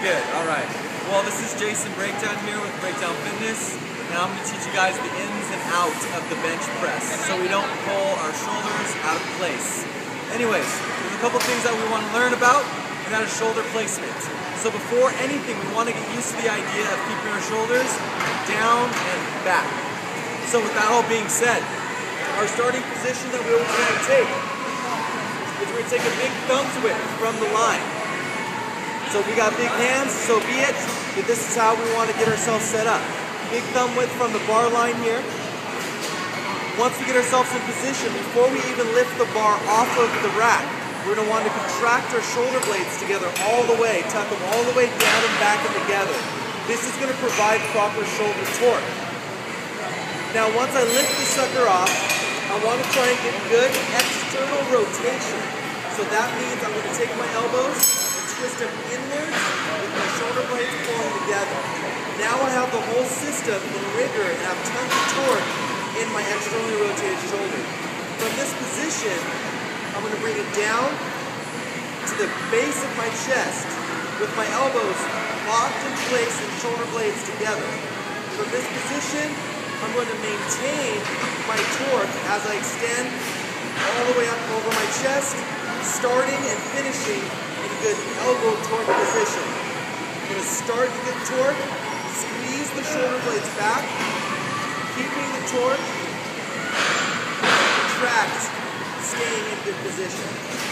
Good, alright. Well, this is Jason Breakdown here with Breakdown Fitness, and I'm going to teach you guys the ins and outs of the bench press so we don't pull our shoulders out of place. Anyways, there's a couple things that we want to learn about, and that is shoulder placement. So before anything, we want to get used to the idea of keeping our shoulders down and back. So with that all being said, our starting position that we're going to take is we're going to take a big thumb width from the line. So we got big hands, so be it, but this is how we want to get ourselves set up. Big thumb width from the bar line here. Once we get ourselves in position, before we even lift the bar off of the rack, we're going to want to contract our shoulder blades together all the way, tuck them all the way down and back and together. This is going to provide proper shoulder torque. Now once I lift the sucker off, I want to try and get good external rotation. So that means I'm going to take my elbows, them inwards with my shoulder blades pulling together. Now I have the whole system in rigor and have tons of torque in my externally rotated shoulder. From this position, I'm going to bring it down to the base of my chest with my elbows locked in place and shoulder blades together. From this position, I'm going to maintain my torque as I extend all the way up over my chest, starting and finishing good elbow torque position. I'm going to start to get torque, squeeze the shoulder blades back, keeping the torque, contract, staying in good position.